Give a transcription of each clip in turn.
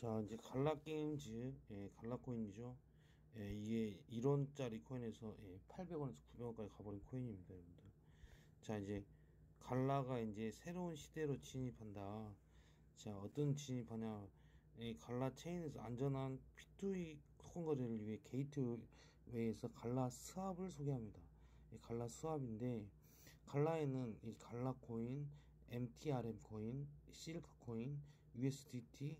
자 이제 갈라게임즈 예, 갈라코인이죠. 예, 이게 1원짜리 코인에서 예, 800원에서 900원까지 가버린 코인입니다 여러분들. 자 이제 갈라가 이제 새로운 시대로 진입한다. 자 어떤 진입하냐. 이 갈라 체인에서 안전한 P2E 토큰 거래를 위해 게이트웨이에서 갈라 스왑을 소개합니다. 이 갈라 스왑인데 갈라에는 이 갈라 코인 MTRM 코인, 실크 코인, USDT,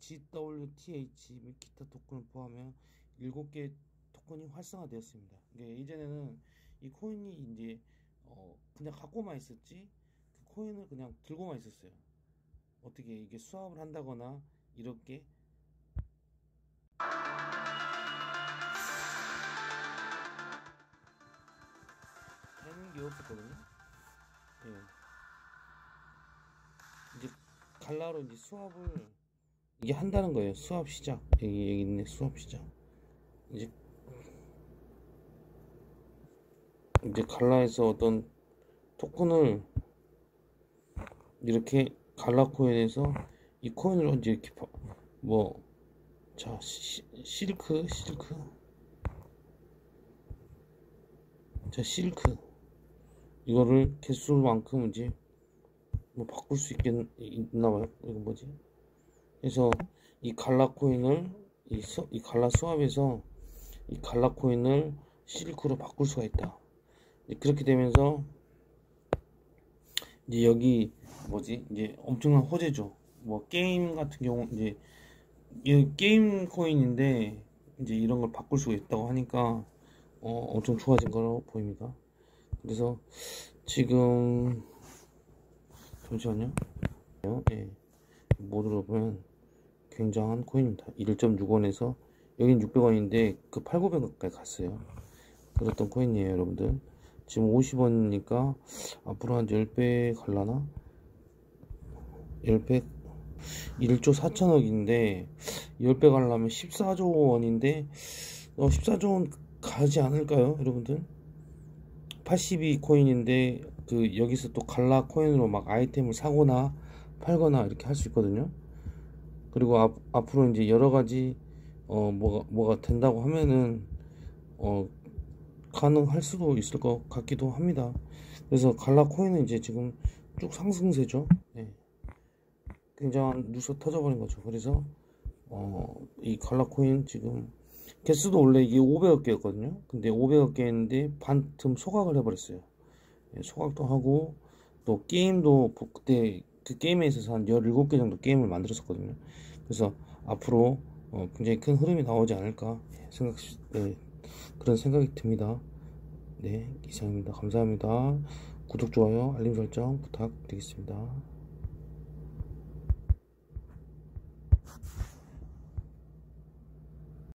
GWTH 및 기타 토큰을 포함해 7개 토큰이 활성화되었습니다. 그러니까 이전에는 이 코인이 이제 어 그냥 갖고만 있었지 그 코인을 그냥 들고만 있었어요. 어떻게 이게 수합을 한다거나 이렇게 되는 게 없었거든요. 예. 이제 갈라로 이제 수합을 이게 한다는 거예요. 수합 시작. 여기 여기 있네. 수합 시작. 이제 이제 갈라에서 어떤 토큰을 이렇게 갈라 코인에서 이 코인을 이제 이렇게 뭐자 실크 실크 자 실크 이거를 개수만큼 이제 뭐 바꿀 수 있겠 있나 봐요. 이거 뭐지? 그래서 이 갈라 코인을 이, 수, 이 갈라 수압에서 이 갈라 코인을 실크로 바꿀 수가 있다. 그렇게 되면서 이제 여기 뭐지? 이제 엄청난 호재죠. 뭐 게임 같은 경우 이제 이 게임 코인인데 이제 이런 걸 바꿀 수가 있다고 하니까 어, 엄청 좋아진 거로 보입니다. 그래서 지금 잠시만요. 예. 모드로 보면 굉장한 코인입니다. 1.6원에서 여긴 600원인데 그 8, 900원까지 갔어요. 그랬던 코인이에요, 여러분들. 지금 50원이니까 앞으로 한 10배 갈라나? 10배 1조 4천억인데 10배 가려면 14조 원인데 어, 14조 원 가지 않을까요, 여러분들? 82 코인인데 그 여기서 또 갈라 코인으로 막 아이템을 사거나 팔거나 이렇게 할 수 있거든요. 그리고 앞, 앞으로 이제 여러 가지 어 뭐가 뭐가 된다고 하면은 어 가능할 수도 있을 것 같기도 합니다. 그래서 갈라 코인은 이제 지금 쭉 상승세죠. 네. 굉장한 누수 터져버린 거죠. 그래서 어 이 갈라 코인 지금 개수도 원래 이게 500억 개였거든요. 근데 500억 개인데 반틈 소각을 해버렸어요. 예, 소각도 하고 또 게임도 그때 그 게임에 있어서 한 17개 정도 게임을 만들었었거든요. 그래서 앞으로 어 굉장히 큰 흐름이 나오지 않을까 생각 네, 그런 생각이 듭니다. 네 이상입니다. 감사합니다. 구독 좋아요 알림 설정 부탁드리겠습니다.